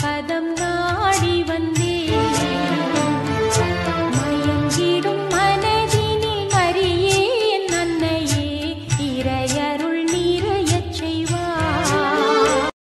பதம் நாடி வந்தேன்.